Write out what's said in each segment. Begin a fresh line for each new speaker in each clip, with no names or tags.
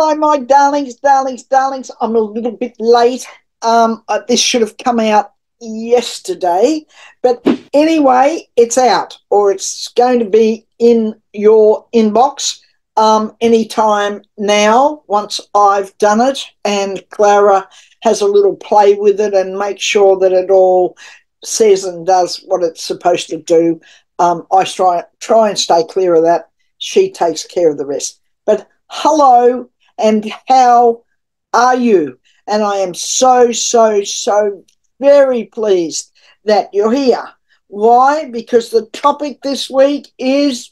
Hello, my darlings, darlings, darlings. I'm a little bit late. Um, uh, this should have come out yesterday, but anyway, it's out or it's going to be in your inbox um, anytime now once I've done it and Clara has a little play with it and make sure that it all says and does what it's supposed to do. Um, I try try and stay clear of that. She takes care of the rest. But hello and how are you? And I am so, so, so very pleased that you're here. Why? Because the topic this week is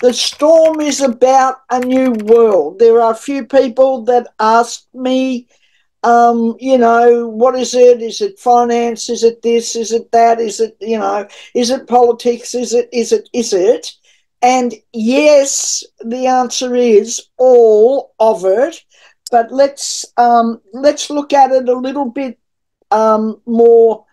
the storm is about a new world. There are a few people that ask me, um, you know, what is it? Is it finance? Is it this? Is it that? Is it, you know, is it politics? Is it, is it, is it? And yes, the answer is all of it. But let's um, let's look at it a little bit um, more,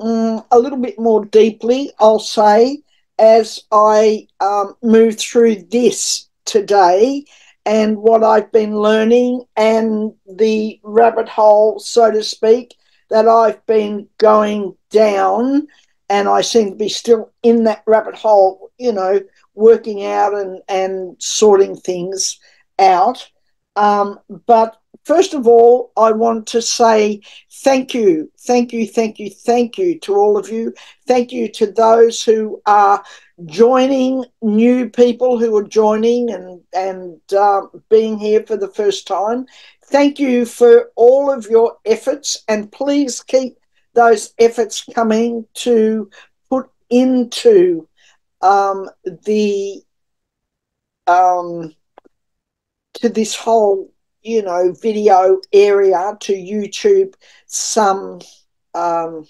um, a little bit more deeply. I'll say as I um, move through this today and what I've been learning and the rabbit hole, so to speak, that I've been going down. And I seem to be still in that rabbit hole, you know, working out and, and sorting things out. Um, but first of all, I want to say thank you, thank you, thank you, thank you to all of you. Thank you to those who are joining, new people who are joining and, and uh, being here for the first time. Thank you for all of your efforts, and please keep those efforts coming to put into um, the um, to this whole you know video area to YouTube some um,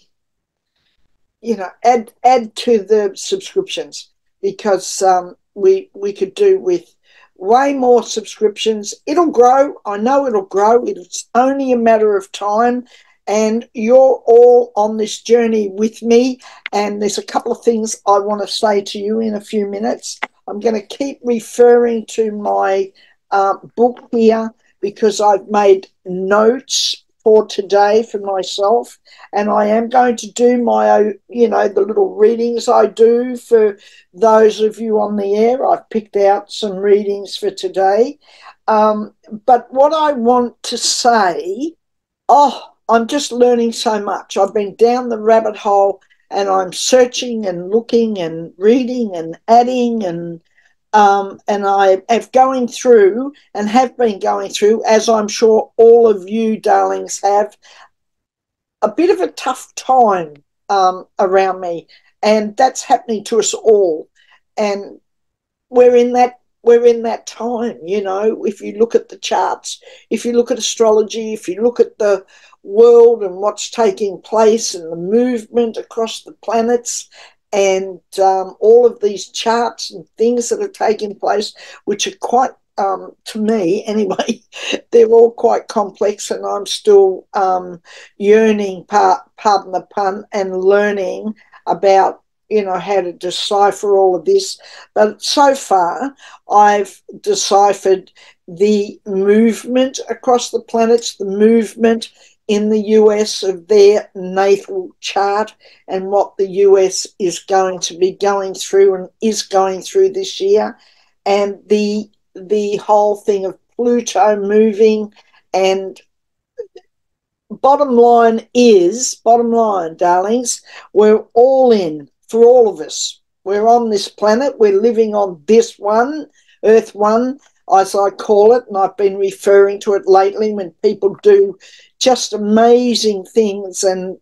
you know add add to the subscriptions because um, we we could do with way more subscriptions. It'll grow. I know it'll grow. It's only a matter of time and you're all on this journey with me. And there's a couple of things I want to say to you in a few minutes. I'm going to keep referring to my uh, book here because I've made notes for today for myself and I am going to do my you know the little readings I do for those of you on the air I've picked out some readings for today um, but what I want to say oh I'm just learning so much. I've been down the rabbit hole and I'm searching and looking and reading and adding and um, and I have going through and have been going through, as I'm sure all of you darlings have, a bit of a tough time um, around me, and that's happening to us all. And we're in that we're in that time, you know. If you look at the charts, if you look at astrology, if you look at the world and what's taking place and the movement across the planets and um, all of these charts and things that are taking place, which are quite, um, to me anyway, they're all quite complex, and I'm still um, yearning, pardon the pun, and learning about you know how to decipher all of this. But so far, I've deciphered the movement across the planets, the movement in the US of their natal chart and what the US is going to be going through and is going through this year, and the the whole thing of Pluto moving and bottom line is bottom line darlings we're all in for all of us. We're on this planet. We're living on this one earth one as I call it, and I've been referring to it lately when people do just amazing things and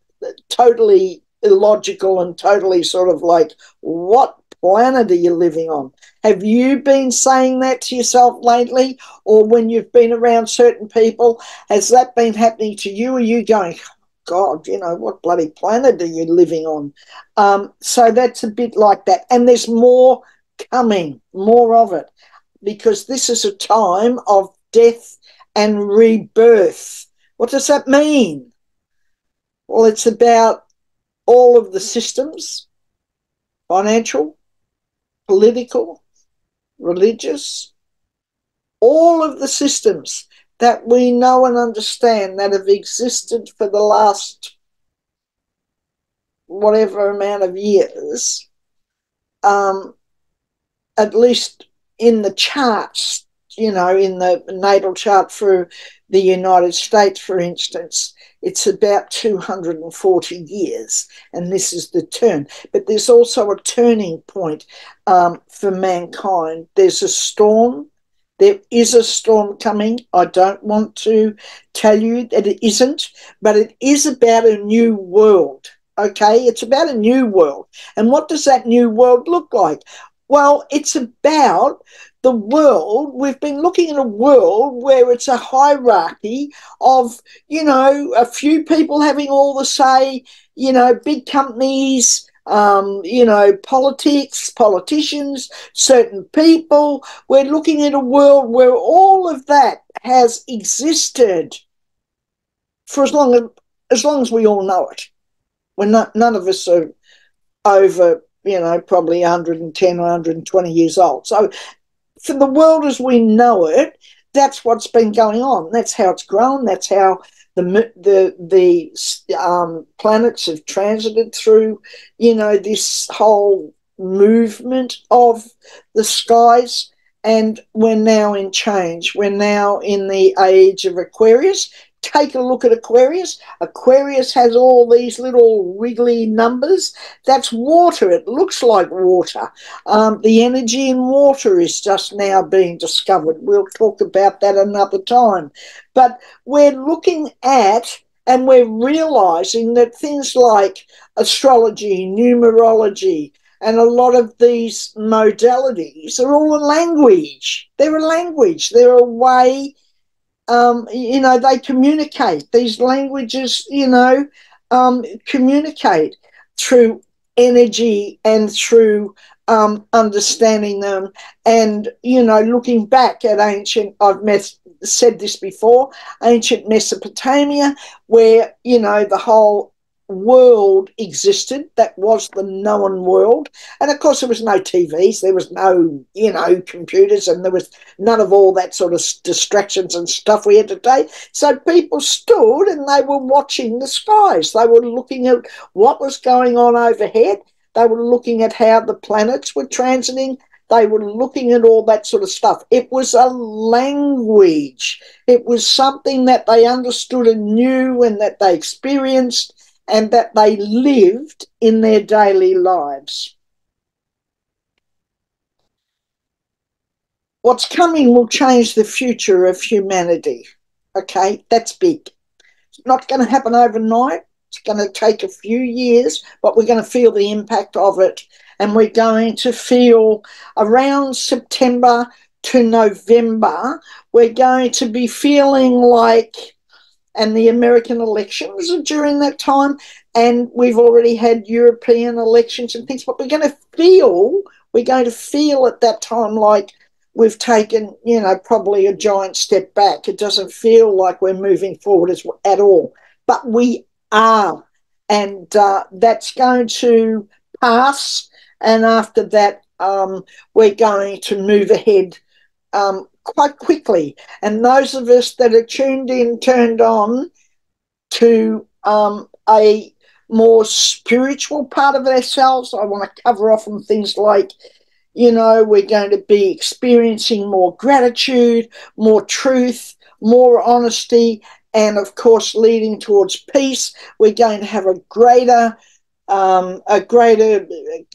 totally illogical and totally sort of like, what planet are you living on? Have you been saying that to yourself lately? Or when you've been around certain people, has that been happening to you? Are you going, God, you know, what bloody planet are you living on? Um, so that's a bit like that. And there's more coming, more of it because this is a time of death and rebirth. What does that mean? Well, it's about all of the systems financial, political, religious, all of the systems that we know and understand that have existed for the last whatever amount of years, um, at least in the charts, you know, in the natal chart for the United States, for instance, it's about 240 years, and this is the turn. But there's also a turning point um, for mankind. There's a storm. There is a storm coming. I don't want to tell you that it isn't, but it is about a new world. Okay, it's about a new world. And what does that new world look like? Well, it's about the world, we've been looking at a world where it's a hierarchy of, you know, a few people having all the say, you know, big companies, um, you know, politics, politicians, certain people. We're looking at a world where all of that has existed for as long as, as long as we all know it. We're not, none of us are over you know, probably 110 or 120 years old. So for the world as we know it, that's what's been going on. That's how it's grown. That's how the the the um, planets have transited through, you know, this whole movement of the skies. And we're now in change. We're now in the age of Aquarius take a look at Aquarius. Aquarius has all these little wiggly numbers. That's water. It looks like water. Um, the energy in water is just now being discovered. We'll talk about that another time. But we're looking at and we're realizing that things like astrology, numerology, and a lot of these modalities are all a language. They're a language. They're a way um, you know, they communicate. These languages, you know, um, communicate through energy and through um, understanding them. And, you know, looking back at ancient, I've met, said this before, ancient Mesopotamia, where, you know, the whole world existed that was the known world. And of course there was no tvs there was no you know computers and there was none of all that sort of distractions and stuff we had today so people stood and they were watching the skies. They were looking at what was going on overhead. They were looking at how the planets were transiting. They were looking at all that sort of stuff. It was a language. It was something that they understood and knew and that they experienced and that they lived in their daily lives. What's coming will change the future of humanity. Okay, that's big. It's not going to happen overnight. It's going to take a few years, but we're going to feel the impact of it. And we're going to feel around September to November, we're going to be feeling like and the American elections during that time, and we've already had European elections and things, but we're going to feel, we're going to feel at that time like we've taken, you know, probably a giant step back. It doesn't feel like we're moving forward as, at all, but we are, and uh, that's going to pass. And after that, um, we're going to move ahead um, quite quickly. And those of us that are tuned in, turned on to um, a more spiritual part of ourselves, I want to cover off on things like, you know, we're going to be experiencing more gratitude, more truth, more honesty, and of course, leading towards peace. We're going to have a greater um, a greater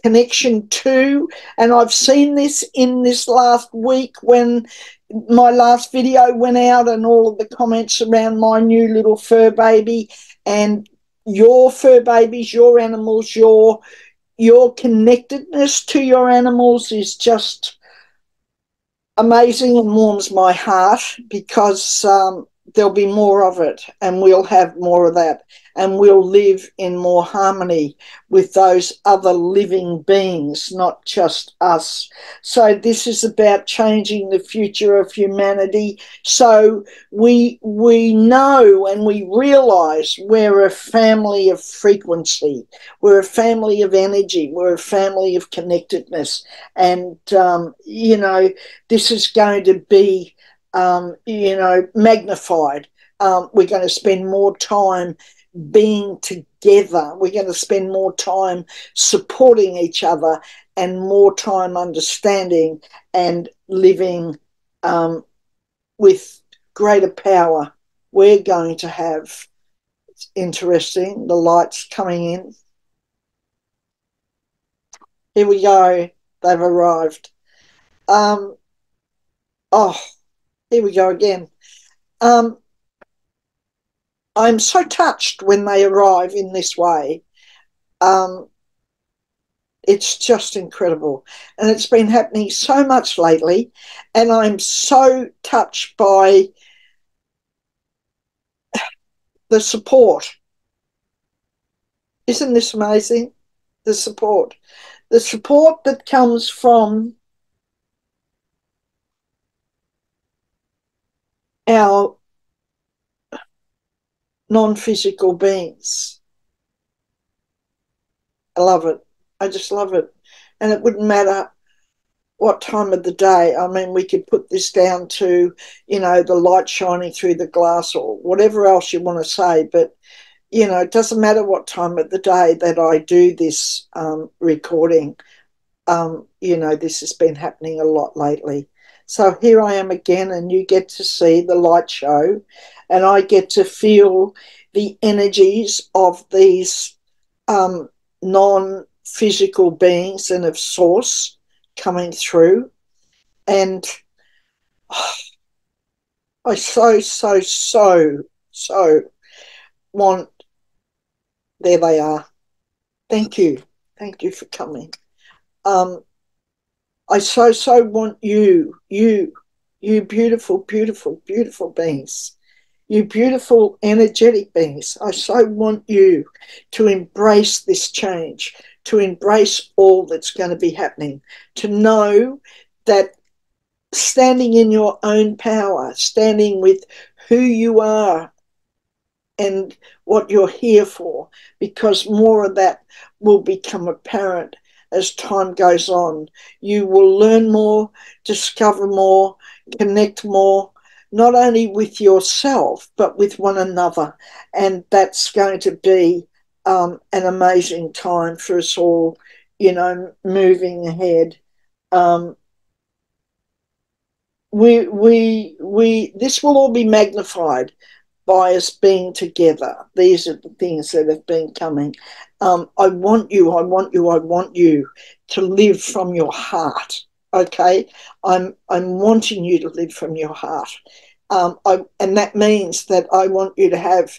connection to. And I've seen this in this last week when my last video went out and all of the comments around my new little fur baby and your fur babies, your animals, your your connectedness to your animals is just amazing and warms my heart because um, there'll be more of it and we'll have more of that and we'll live in more harmony with those other living beings, not just us. So this is about changing the future of humanity. So we we know and we realize we're a family of frequency, we're a family of energy, we're a family of connectedness, and um, you know this is going to be um, you know, magnified. Um, we're going to spend more time being together. We're going to spend more time supporting each other and more time understanding and living um, with greater power. We're going to have, it's interesting, the lights coming in. Here we go. They've arrived. Um, oh, here we go again. Um, I'm so touched when they arrive in this way. Um, it's just incredible. And it's been happening so much lately. And I'm so touched by the support. Isn't this amazing? The support. The support that comes from our non physical beings. I love it. I just love it. And it wouldn't matter what time of the day. I mean, we could put this down to, you know, the light shining through the glass or whatever else you want to say. But, you know, it doesn't matter what time of the day that I do this um, recording. Um, you know, this has been happening a lot lately. So here I am again, and you get to see the light show, and I get to feel the energies of these um, non physical beings and of source coming through. And oh, I so, so, so, so want, there they are. Thank you. Thank you for coming. Um, I so, so want you, you, you beautiful, beautiful, beautiful beings, you beautiful, energetic beings. I so want you to embrace this change, to embrace all that's going to be happening, to know that standing in your own power, standing with who you are and what you're here for, because more of that will become apparent as time goes on. You will learn more, discover more, connect more, not only with yourself, but with one another. And that's going to be um, an amazing time for us all, you know, moving ahead. Um, we, we, we, this will all be magnified by us being together. These are the things that have been coming. Um, I want you, I want you, I want you to live from your heart. Okay, I'm I'm wanting you to live from your heart, um, I, and that means that I want you to have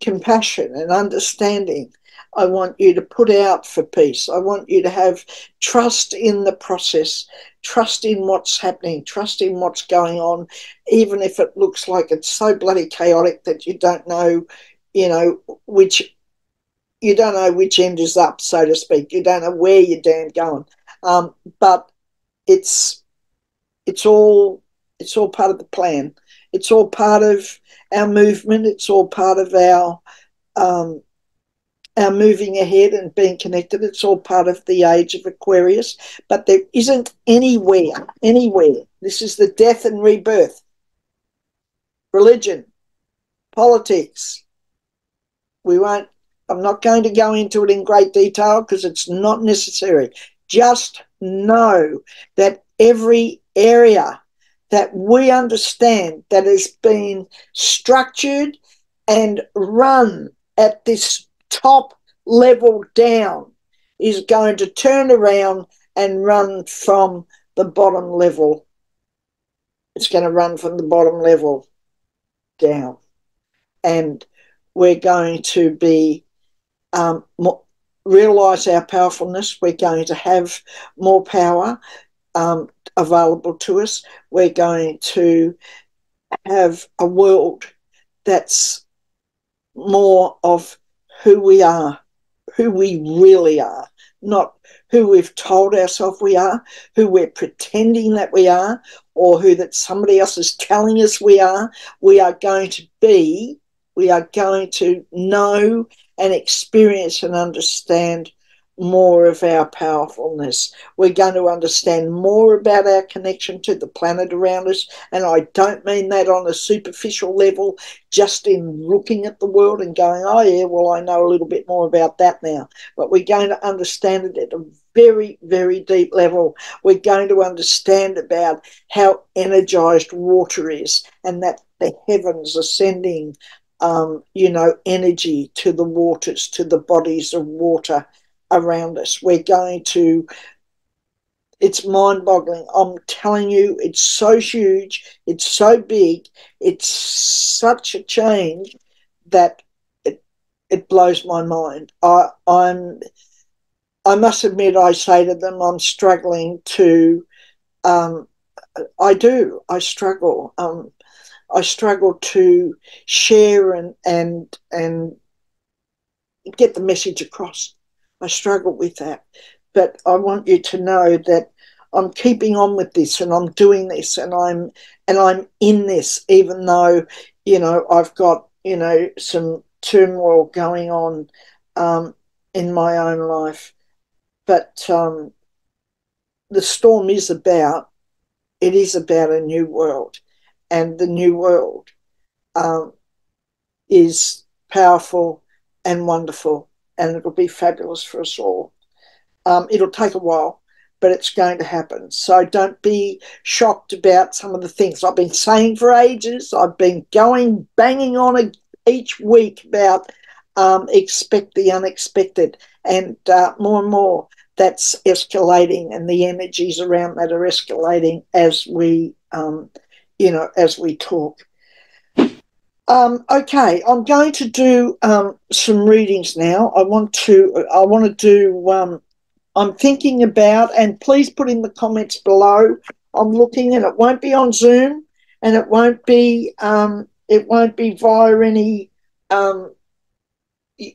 compassion and understanding. I want you to put out for peace. I want you to have trust in the process, trust in what's happening, trust in what's going on, even if it looks like it's so bloody chaotic that you don't know, you know, which you don't know which end is up, so to speak. You don't know where you're damn going. Um, but it's it's all it's all part of the plan. It's all part of our movement. It's all part of our um, our moving ahead and being connected. It's all part of the age of Aquarius. But there isn't anywhere, anywhere. This is the death and rebirth. Religion, politics. We won't I'm not going to go into it in great detail because it's not necessary. Just know that every area that we understand that has been structured and run at this top level down is going to turn around and run from the bottom level. It's going to run from the bottom level down. And we're going to be um, realize our powerfulness. We're going to have more power um, available to us. We're going to have a world that's more of who we are, who we really are, not who we've told ourselves we are, who we're pretending that we are, or who that somebody else is telling us we are. We are going to be, we are going to know and experience and understand more of our powerfulness. We're going to understand more about our connection to the planet around us. And I don't mean that on a superficial level, just in looking at the world and going, oh, yeah, well, I know a little bit more about that now. But we're going to understand it at a very, very deep level. We're going to understand about how energized water is and that the heavens are sending um, you know, energy to the waters, to the bodies of water around us. We're going to, it's mind boggling. I'm telling you, it's so huge, it's so big, it's such a change that it, it blows my mind. I, I'm, I must admit, I say to them, I'm struggling to, um, I do, I struggle. Um, I struggle to share and and and get the message across. I struggle with that. But I want you to know that I'm keeping on with this and I'm doing this and I'm and I'm in this even though, you know, I've got, you know, some turmoil going on um, in my own life. But um, the storm is about, it is about a new world. And the new world um, is powerful and wonderful and it'll be fabulous for us all. Um, it'll take a while, but it's going to happen. So don't be shocked about some of the things I've been saying for ages. I've been going banging on a, each week about um, expect the unexpected, and uh, more and more that's escalating, and the energies around that are escalating as we, um, you know, as we talk. Um, okay, I'm going to do um, some readings now. I want to. I want to do. Um, I'm thinking about, and please put in the comments below. I'm looking, and it won't be on Zoom, and it won't be. Um, it won't be via any. Um,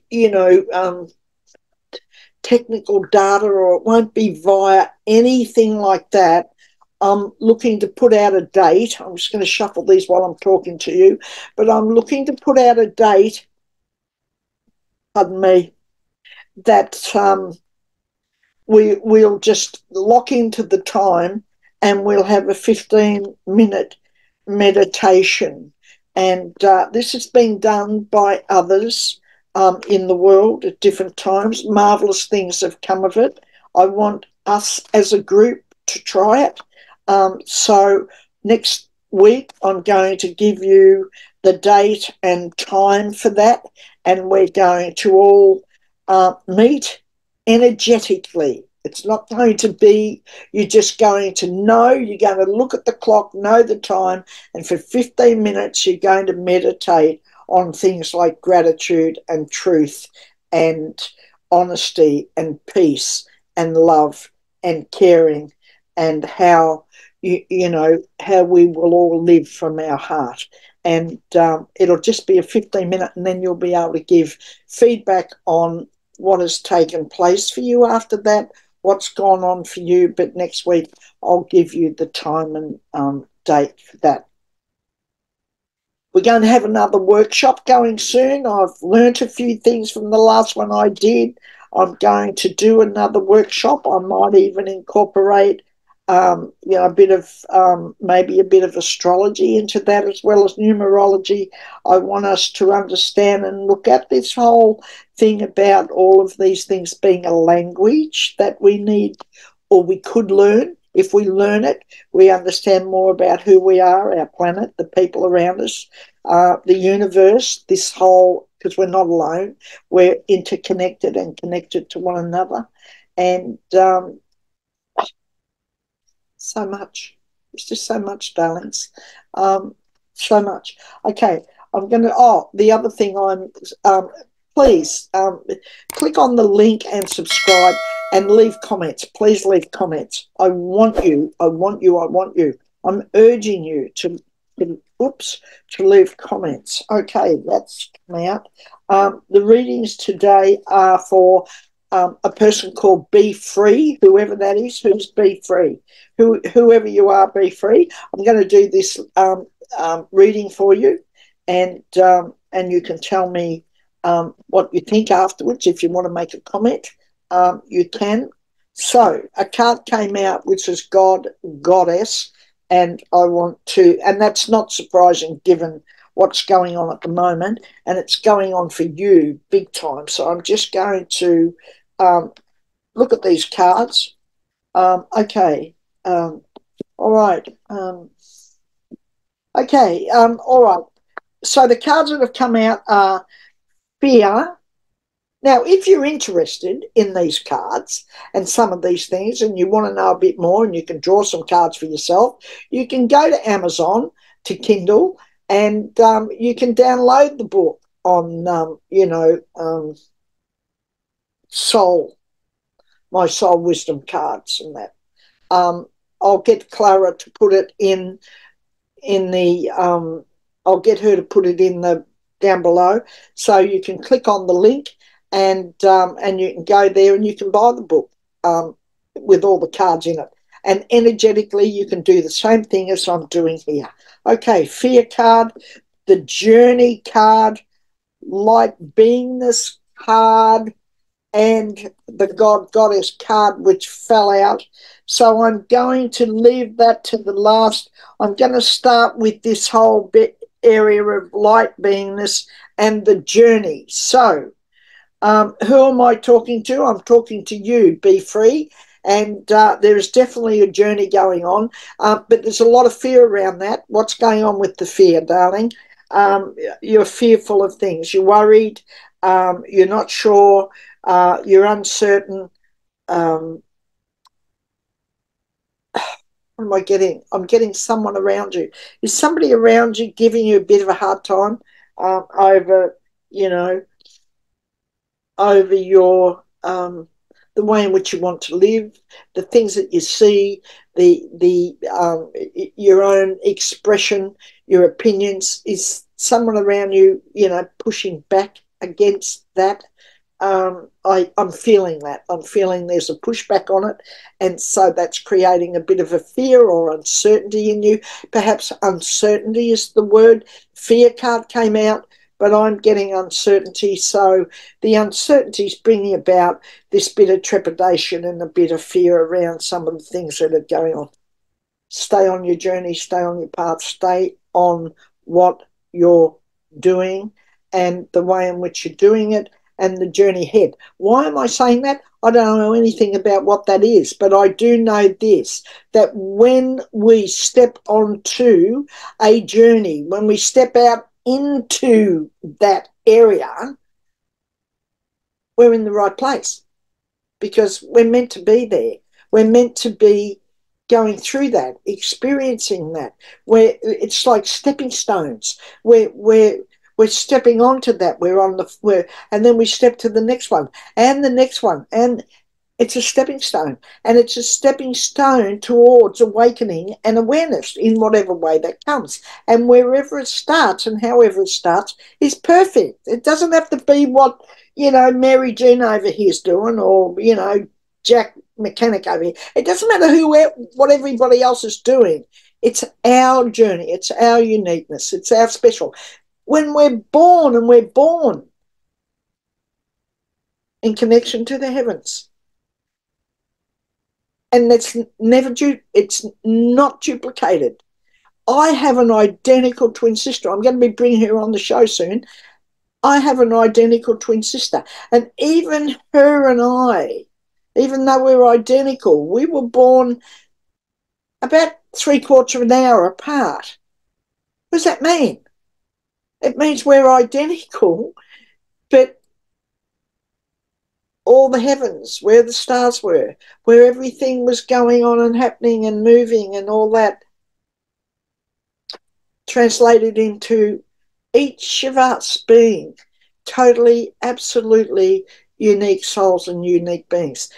you know, um, technical data, or it won't be via anything like that. I'm looking to put out a date. I'm just going to shuffle these while I'm talking to you, but I'm looking to put out a date, pardon me, that um, we, we'll just lock into the time and we'll have a 15 minute meditation. And uh, this has been done by others um, in the world at different times. Marvelous things have come of it. I want us as a group to try it. Um, so next week, I'm going to give you the date and time for that, and we're going to all uh, meet energetically. It's not going to be, you're just going to know, you're going to look at the clock, know the time, and for 15 minutes, you're going to meditate on things like gratitude and truth and honesty and peace and love and caring and how you, you know, how we will all live from our heart. And um, it'll just be a 15 minute, and then you'll be able to give feedback on what has taken place for you after that, what's gone on for you. But next week, I'll give you the time and um, date for that. We're going to have another workshop going soon. I've learnt a few things from the last one I did. I'm going to do another workshop. I might even incorporate um, you know, a bit of um, maybe a bit of astrology into that as well as numerology. I want us to understand and look at this whole thing about all of these things being a language that we need or we could learn. If we learn it, we understand more about who we are, our planet, the people around us, uh, the universe, this whole, because we're not alone, we're interconnected and connected to one another. And um, so much. It's just so much, balance. Um, so much. Okay, I'm going to. Oh, the other thing I'm. Um, please um, click on the link and subscribe and leave comments. Please leave comments. I want you. I want you. I want you. I'm urging you to. oops, to leave comments. Okay, that's come out. Um, the readings today are for um, a person called Be Free, whoever that is, who's Be Free. Who, whoever you are, be free. I'm going to do this um, um, reading for you, and um, and you can tell me um, what you think afterwards if you want to make a comment. um, you can. So a card came out which is God, Goddess, and I want to, and that's not surprising given what's going on at the moment, and it's going on for you big time. So I'm just going to um, look at these cards. Um, okay, um, all right. Um, okay, um, all right. So the cards that have come out are fear, now, if you're interested in these cards and some of these things and you want to know a bit more and you can draw some cards for yourself, you can go to Amazon to Kindle and um, you can download the book on, um, you know, um, soul, my soul wisdom cards and that. Um, I'll get Clara to put it in in the um, I'll get her to put it in the down below so you can click on the link and um, and you can go there and you can buy the book um, with all the cards in it. And energetically, you can do the same thing as I'm doing here. Okay, fear card, the journey card, light beingness card, and the God Goddess card, which fell out. So I'm going to leave that to the last. I'm going to start with this whole bit area of light beingness and the journey. So um, who am I talking to? I'm talking to you, Be Free. And uh, there is definitely a journey going on, uh, but there's a lot of fear around that. What's going on with the fear, darling? Um, you're fearful of things. You're worried. Um, you're not sure. Uh, you're uncertain. Um, what am I getting? I'm getting someone around you. Is somebody around you giving you a bit of a hard time um, over, you know, over your um, the way in which you want to live, the things that you see, the the um, your own expression, your opinions. Is someone around you, you know, pushing back against that? Um, I, I'm feeling that. I'm feeling there's a pushback on it, and so that's creating a bit of a fear or uncertainty in you. Perhaps uncertainty is the word. Fear card came out but I'm getting uncertainty. So the uncertainty is bringing about this bit of trepidation and a bit of fear around some of the things that are going on. Stay on your journey, stay on your path, stay on what you're doing and the way in which you're doing it and the journey ahead. Why am I saying that? I don't know anything about what that is, but I do know this that when we step onto a journey, when we step out into that area, we're in the right place because we're meant to be there. We're meant to be going through that, experiencing that. Where it's like stepping stones. We're we're we're stepping onto that. We're on the we're and then we step to the next one and the next one and it's a stepping stone, and it's a stepping stone towards awakening and awareness in whatever way that comes. And wherever it starts and however it starts is perfect. It doesn't have to be what, you know, Mary Jean over here is doing or, you know, Jack Mechanic over here. It doesn't matter who, what everybody else is doing. It's our journey. It's our uniqueness. It's our special. When we're born and we're born in connection to the heavens and it's never du- it's not duplicated. I have an identical twin sister. I'm going to be bringing her on the show soon. I have an identical twin sister, and even her and I, even though we're identical, we were born about three quarters of an hour apart. What does that mean? It means we're identical, but all the heavens, where the stars were, where everything was going on and happening and moving and all that, translated into each of us being totally, absolutely unique souls and unique beings.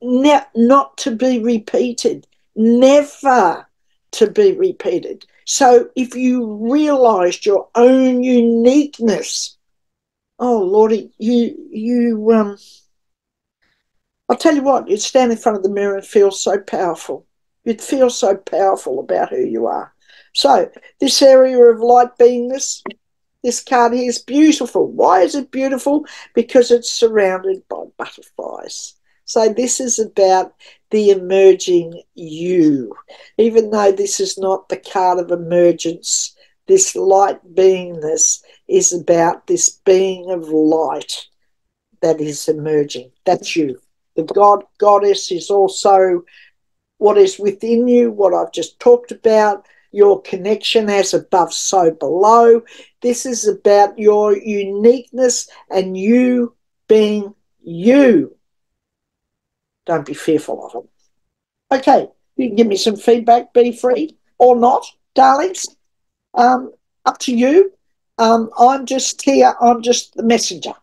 Ne- not to be repeated, never to be repeated. So if you realized your own uniqueness, oh Lordy, you you um I'll tell you what, you'd stand in front of the mirror and feel so powerful. You'd feel so powerful about who you are. So, this area of light beingness, this card here is beautiful. Why is it beautiful? Because it's surrounded by butterflies. So this is about the emerging you. Even though this is not the card of emergence, this light beingness is about this being of light that is emerging. That's you. The God goddess is also what is within you, what I've just talked about, your connection as above, so below. This is about your uniqueness and you being you. Don't be fearful of them. Okay, you can give me some feedback, be free or not, darlings. Um, up to you. Um, I'm just here, I'm just the messenger.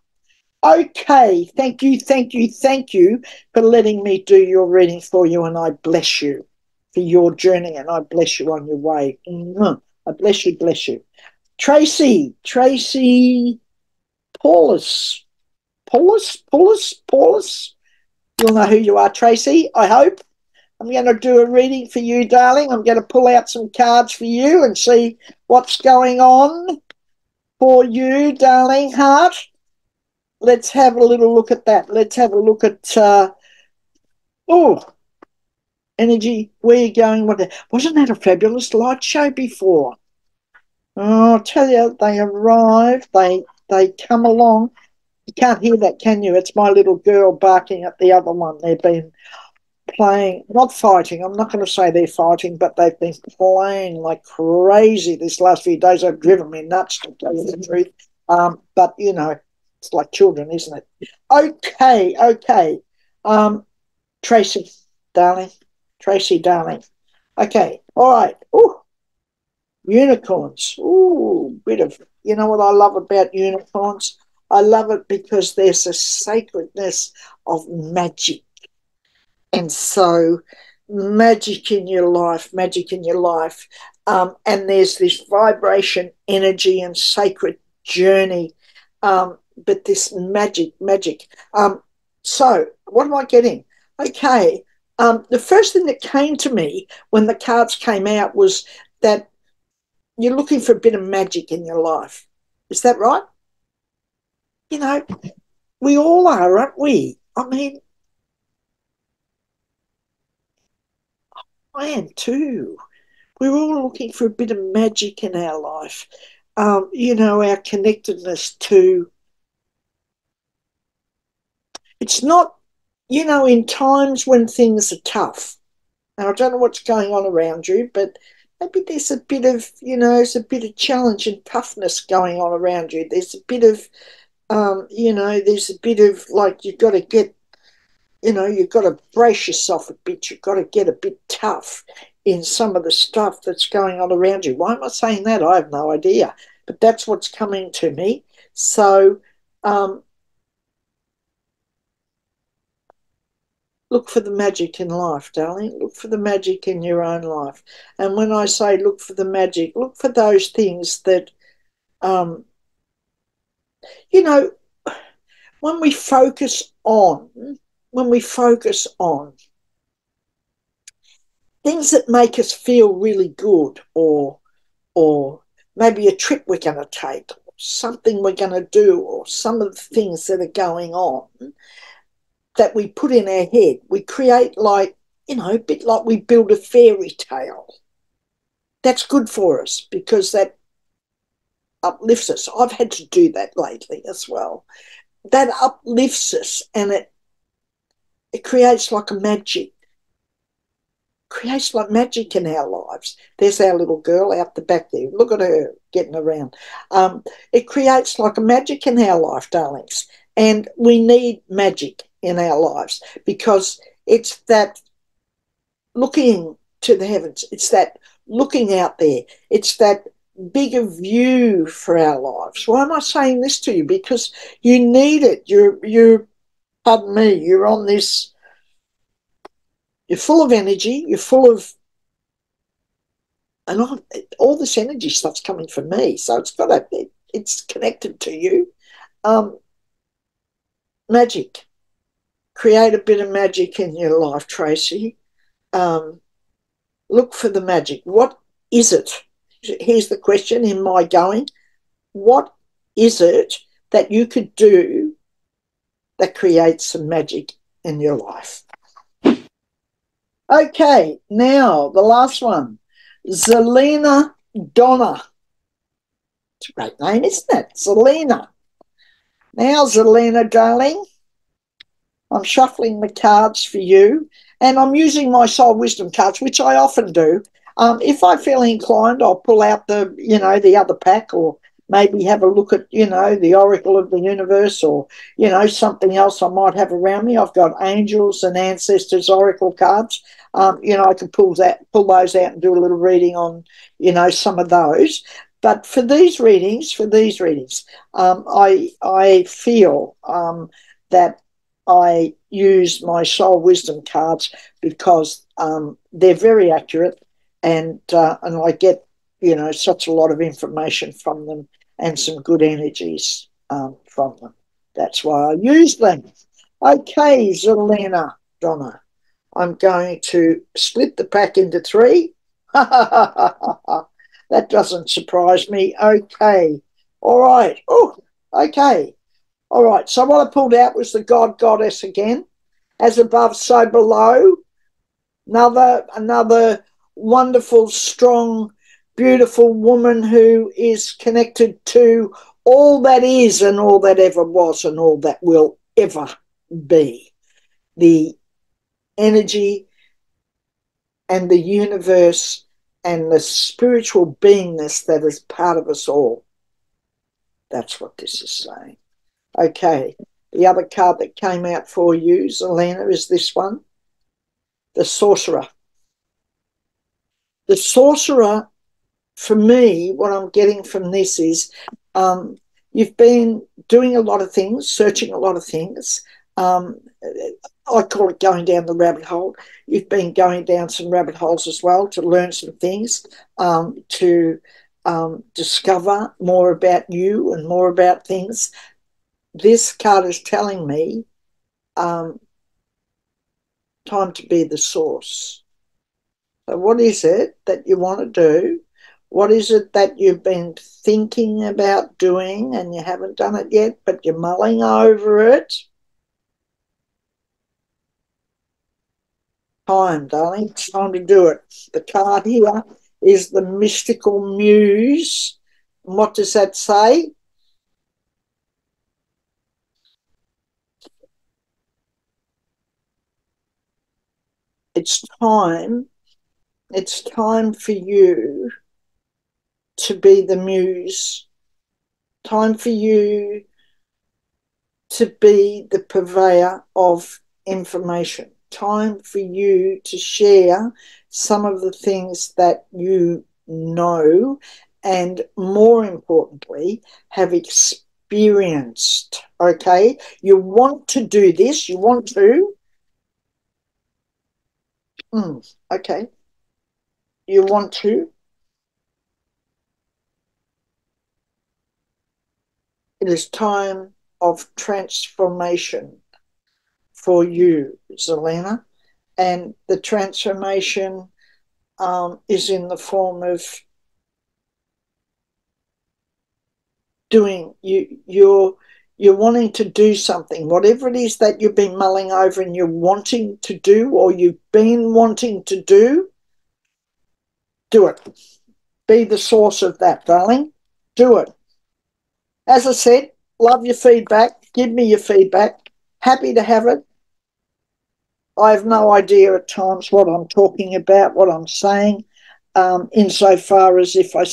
Okay, thank you, thank you, thank you for letting me do your reading for you, and I bless you for your journey, and I bless you on your way. I bless you, bless you. Tracy, Tracy Paulus, Paulus, Paulus, Paulus. You'll know who you are, Tracy, I hope. I'm going to do a reading for you, darling. I'm going to pull out some cards for you and see what's going on for you, darling heart. Let's have a little look at that. Let's have a look at, uh, oh, energy, where you going? What, wasn't that a fabulous light show before? Oh, I'll tell you, they arrive, they, they come along. You can't hear that, can you? It's my little girl barking at the other one. They've been playing, not fighting. I'm not going to say they're fighting, but they've been playing like crazy this last few days. They've driven me nuts, to tell you the truth. Um, but, you know, it's like children, isn't it? Okay, okay. Um, Tracy, darling. Tracy, darling. Okay, all right. Ooh, unicorns. Ooh, bit of, you know what I love about unicorns? I love it because there's a sacredness of magic. And so, magic in your life, magic in your life. Um, and there's this vibration, energy, and sacred journey. Um, but this magic, magic. Um, so, what am I getting? Okay, um, the first thing that came to me when the cards came out was that you're looking for a bit of magic in your life. Is that right? You know, we all are, aren't we? I mean, I am too. We're all looking for a bit of magic in our life. Um, you know, our connectedness to. It's not you know, in times when things are tough, now I don't know what's going on around you, but maybe there's a bit of, you know, there's a bit of challenge and toughness going on around you. There's a bit of, um, you know, there's a bit of like you've got to get, you know, you've got to brace yourself a bit. You've got to get a bit tough in some of the stuff that's going on around you. Why am I saying that? I have no idea, but that's what's coming to me. So, um, look for the magic in life, darling. Look for the magic in your own life. And when I say look for the magic, look for those things that, um, you know, when we focus on, when we focus on things that make us feel really good or, or maybe a trip we're going to take, or something we're going to do, or some of the things that are going on, that we put in our head. We create like, you know, a bit like we build a fairy tale. That's good for us because that uplifts us. I've had to do that lately as well. That uplifts us and it it creates like a magic. Creates like magic in our lives. There's our little girl out the back there. Look at her getting around. Um, it creates like a magic in our life, darlings. And we need magic in our lives because it's that looking to the heavens, it's that looking out there, it's that bigger view for our lives. Why am I saying this to you? Because you need it. You're you're pardon me, you're on this you're full of energy, you're full of and all, all this energy stuff's coming from me. So it's got it, it's connected to you. Um, magic create a bit of magic in your life, Tracy. Um, look for the magic. What is it? Here's the question in my going What is it that you could do that creates some magic in your life. Okay, now the last one Zelina Donna. It's a great name, isn't it? Zelina. Now, Zelina, darling, I'm shuffling the cards for you and I'm using my soul wisdom cards, which I often do. Um, if I feel inclined, I'll pull out the, you know, the other pack or maybe have a look at, you know, the Oracle of the Universe or, you know, something else I might have around me. I've got angels and ancestors Oracle cards. Um, you know, I can pull that, pull those out and do a little reading on, you know, some of those. But for these readings, for these readings, um, I I feel um, that I use my soul wisdom cards because um, they're very accurate, and uh, and I get you know such a lot of information from them and some good energies um, from them. That's why I use them. Okay, Zelena Donna, I'm going to split the pack into three. that doesn't surprise me. Okay, all right. Oh, okay. All right. So what I pulled out was the God Goddess again, as above, so below. Another another wonderful, strong beautiful woman who is connected to all that is and all that ever was and all that will ever be. The energy and the universe and the spiritual beingness that is part of us all. That's what this is saying. Okay, the other card that came out for you, Zelena, is this one the Sorcerer. The Sorcerer for me, what I'm getting from this is um, you've been doing a lot of things, searching a lot of things. Um, I call it going down the rabbit hole. You've been going down some rabbit holes as well to learn some things, um, to um, discover more about you and more about things. This card is telling me um, time to be the source. What is it that you want to do? What is it that you've been thinking about doing and you haven't done it yet, but you're mulling over it? Time, darling. It's time to do it. The card here is the mystical muse. And what does that say? It's time. It's time for you to be the muse. Time for you to be the purveyor of information. Time for you to share some of the things that you know and more importantly, have experienced. Okay, you want to do this, you want to. Mm, okay, you want to It is time of transformation for you, Zelena. And the transformation um, is in the form of doing you you're you're wanting to do something whatever it is that you've been mulling over and you're wanting to do or you've been wanting to do do it be the source of that darling do it as I said, love your feedback. Give me your feedback. Happy to have it. I have no idea at times what I'm talking about, what I'm saying. Um, insofar as if I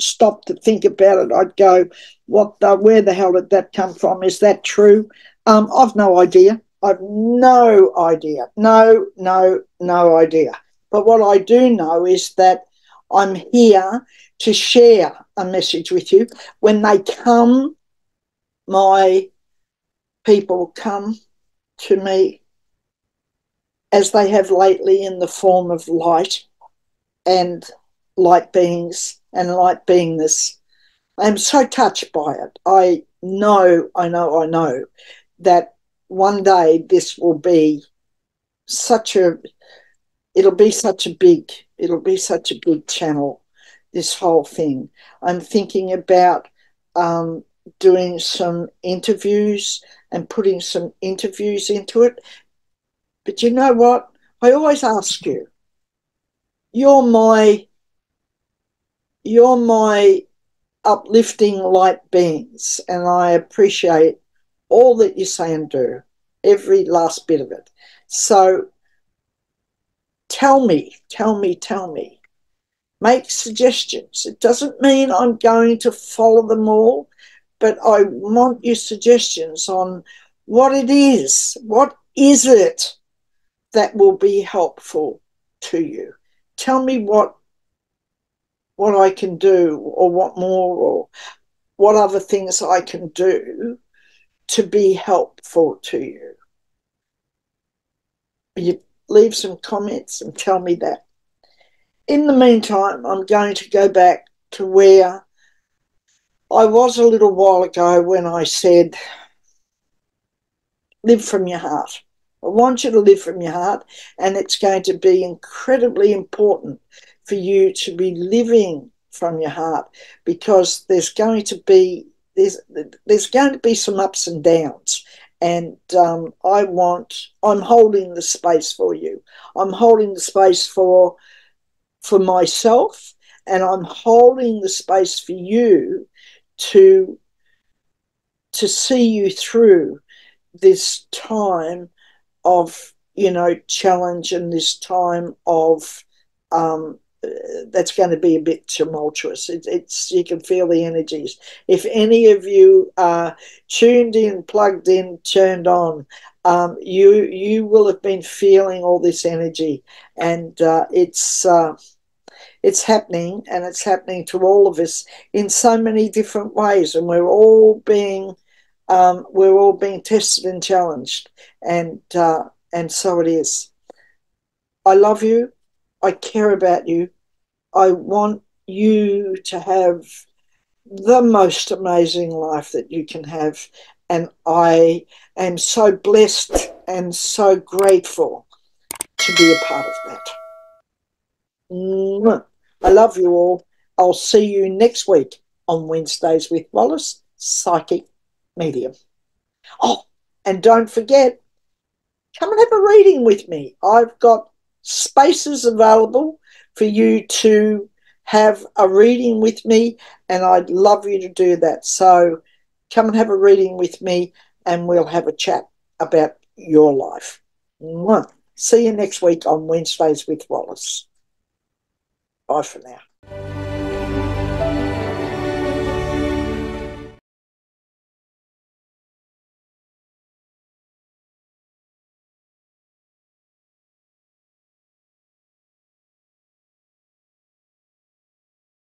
stop to think about it, I'd go, "What? The, where the hell did that come from? Is that true?" Um, I've no idea. I've no idea. No, no, no idea. But what I do know is that I'm here to share a message with you. When they come, my people come to me as they have lately in the form of light and light beings and light beingness. I'm so touched by it. I know, I know, I know that one day this will be such a, it'll be such a big, it'll be such a big channel this whole thing. I'm thinking about um, doing some interviews and putting some interviews into it But you know what? I always ask you, you're my you're my uplifting light beings, and I appreciate all that you say and do, every last bit of it. So tell me, tell me, tell me. Make suggestions. It doesn't mean I'm going to follow them all, but I want your suggestions on what it is. What is it that will be helpful to you? Tell me what what I can do or what more or what other things I can do to be helpful to you. You leave some comments and tell me that. In the meantime, I'm going to go back to where I was a little while ago when I said, live from your heart. I want you to live from your heart, and it's going to be incredibly important for you to be living from your heart because there's going to be there's there's going to be some ups and downs and um, I want I'm holding the space for you. I'm holding the space for for myself, and I'm holding the space for you to to see you through this time of you know challenge and this time of um, that's going to be a bit tumultuous. It, it's you can feel the energies. If any of you are tuned in, plugged in, turned on, um, you you will have been feeling all this energy, and uh, it's uh, it's happening, and it's happening to all of us in so many different ways, and we're all being um, we're all being tested and challenged, and uh, and so it is. I love you. I care about you. I want you to have the most amazing life that you can have. And I am so blessed and so grateful to be a part of that. I love you all. I'll see you next week on Wednesdays with Wallis, Psychic Medium. Oh, and don't forget, come and have a reading with me. I've got spaces available for you to have a reading with me, and I'd love you to do that. So come and have a reading with me, and we'll have a chat about your life. Mwah. See you next week on Wednesdays with Wallis. Bye for now.